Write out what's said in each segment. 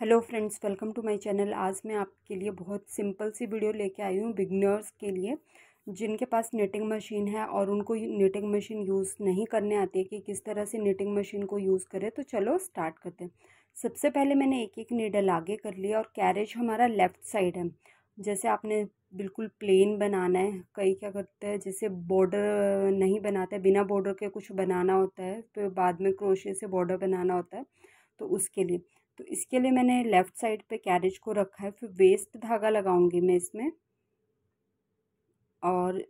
Hello friends, welcome to my channel. आज मैं आपके लिए बहुत सिंपल सी वीडियो लेके आई हूँ बिगनर्स के लिए, जिनके पास निटिंग मशीन है और उनको निटिंग मशीन यूज़ नहीं करने आती है कि किस तरह से निटिंग मशीन को यूज़ करें। तो चलो स्टार्ट करते हैं। सबसे पहले मैंने एक एक नीडल आगे कर लिया और कैरेज हमारा लेफ़्ट साइड है। जैसे आपने बिल्कुल प्लेन बनाना है, कई क्या करते हैं, जैसे बॉर्डर नहीं बनाते, बिना बॉर्डर के कुछ बनाना होता है, फिर बाद में क्रोशे से बॉर्डर बनाना होता है तो उसके लिए। तो इसके लिए मैंने लेफ़्ट साइड पे कैरेज को रखा है, फिर वेस्ट धागा लगाऊँगी मैं इसमें। और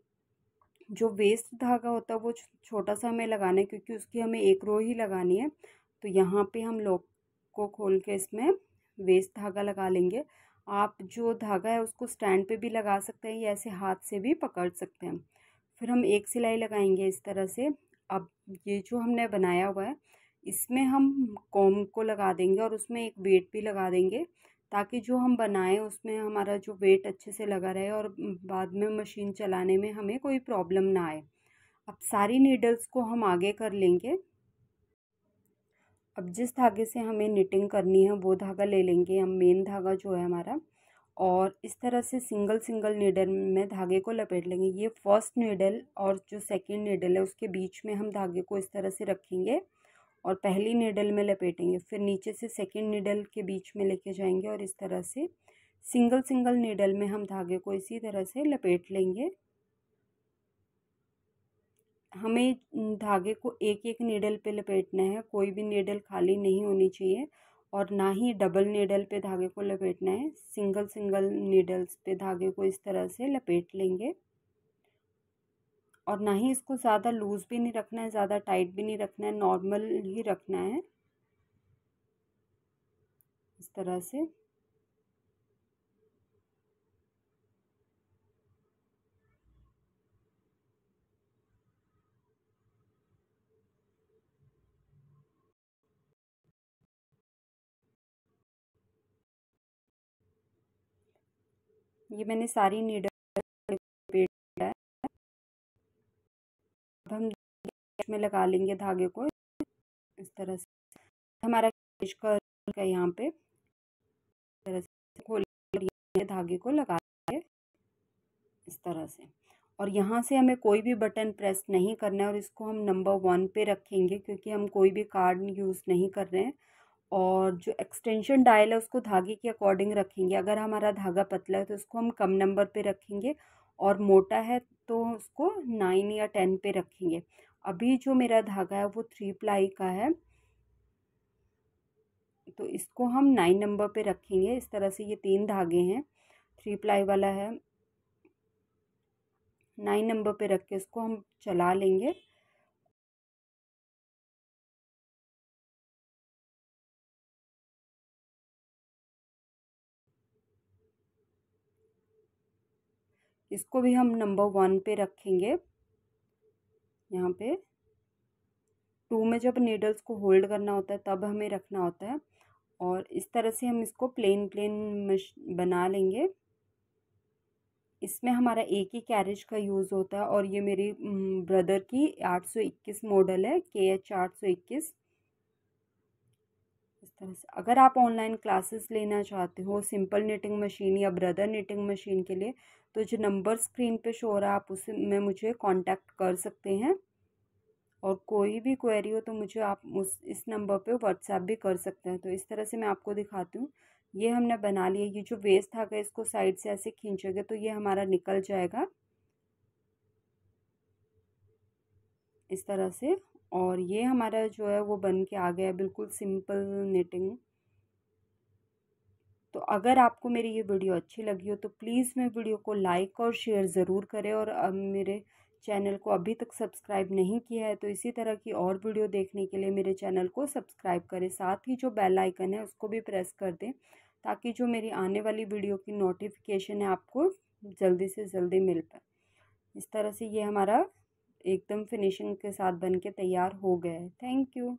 जो वेस्ट धागा होता है, वो छोटा सा हमें लगाना है, क्योंकि उसकी हमें एक रो ही लगानी है। तो यहाँ पे हम लॉक को खोल के इसमें वेस्ट धागा लगा लेंगे। आप जो धागा है, उसको स्टैंड पे भी लगा सकते हैं या ऐसे हाथ से भी पकड़ सकते हैं। फिर हम एक सिलाई लगाएँगे इस तरह से। अब ये जो हमने बनाया हुआ है इसमें हम कॉम को लगा देंगे और उसमें एक वेट भी लगा देंगे, ताकि जो हम बनाएँ, उसमें हमारा जो वेट अच्छे से लगा रहे और बाद में मशीन चलाने में हमें कोई प्रॉब्लम ना आए। अब सारी नीडल्स को हम आगे कर लेंगे। अब जिस धागे से हमें निटिंग करनी है, वो धागा ले लेंगे हम मेन धागा जो है हमारा। और इस तरह से सिंगल सिंगल नीडल में धागे को लपेट लेंगे। ये फ़र्स्ट नीडल और जो सेकंड नीडल है, उसके बीच में हम धागे को इस तरह से रखेंगे। और पहली निडल में लपेटेंगे, फिर नीचे से सेकंड निडल के बीच में लेके जाएँगे और इस तरह से सिंगल सिंगल निडल में हम धागे को इसी तरह से लपेट लेंगे। हमें धागे को एक एक नीडल पे लपेटना है, कोई भी नीडल खाली नहीं होनी चाहिए और ना ही डबल नीडल पे धागे को लपेटना है सिंगल सिंगल नीडल्स पे धागे को इस तरह से लपेट लेंगे। और ना ही इसको ज़्यादा लूज़ भी नहीं रखना है, ज़्यादा टाइट भी नहीं रखना है नॉर्मल ही रखना है। इस तरह से। ये मैंने सारी नीडल अब हम में लगा लेंगे धागे को इस तरह से। हमारा यहाँ पे। इस तरह से खोल धागे को लगा इस तरह से। और यहाँ से हमें कोई भी बटन प्रेस नहीं करना है और इसको हम नंबर वन पे रखेंगे क्योंकि हम कोई भी कार्ड यूज़ नहीं कर रहे हैं। और जो एक्सटेंशन डायल है उसको धागे के अकॉर्डिंग रखेंगे। अगर हमारा धागा पतला है तो उसको हम कम नंबर पे रखेंगे और मोटा है तो उसको नाइन या टेन पे रखेंगे। अभी जो मेरा धागा है वो थ्री प्लाई का है। तो इसको हम नाइन नंबर पे रखेंगे। इस तरह से ये तीन धागे हैं। थ्री प्लाई वाला है। नाइन नंबर पे रख के इसको हम चला लेंगे। इसको भी हम नंबर वन पे रखेंगे। यहाँ पे टू में जब नीडल्स को होल्ड करना होता है, तब हमें रखना होता है। और इस तरह से हम इसको प्लेन प्लेन बना लेंगे। इसमें हमारा एक ही कैरेज का यूज़ होता है और ये मेरी ब्रदर की आठ सौ इक्कीस मॉडल है के एच आठ सौ इक्कीस। इस तरह से। अगर आप ऑनलाइन क्लासेस लेना चाहते हो सिंपल निटिंग मशीन या ब्रदर निटिंग मशीन के लिए तो जो नंबर स्क्रीन पे शो हो रहा है, आप उसे में मुझे कांटेक्ट कर सकते हैं। और कोई भी क्वेरी हो तो मुझे आप उस, इस नंबर पे व्हाट्सएप भी कर सकते हैं। तो इस तरह से मैं आपको दिखाती हूँ। ये हमने बना लिया। ये जो वेस्ट था इसको साइड से ऐसे खींचोगे तो ये हमारा निकल जाएगा। इस तरह से। और ये हमारा जो है वो बन के आ गया बिल्कुल सिंपल निटिंग तो अगर आपको मेरी ये वीडियो अच्छी लगी हो तो प्लीज़ मेरे वीडियो को लाइक और शेयर ज़रूर करें। और अब मेरे चैनल को अभी तक सब्सक्राइब नहीं किया है तो इसी तरह की और वीडियो देखने के लिए मेरे चैनल को सब्सक्राइब करें। साथ ही जो बेल आइकन है, उसको भी प्रेस कर दें, ताकि जो मेरी आने वाली वीडियो की नोटिफिकेशन है, आपको जल्दी से जल्दी मिल पाए। इस तरह से ये हमारा एकदम फिनिशिंग के साथ बन के तैयार हो गया है थैंक यू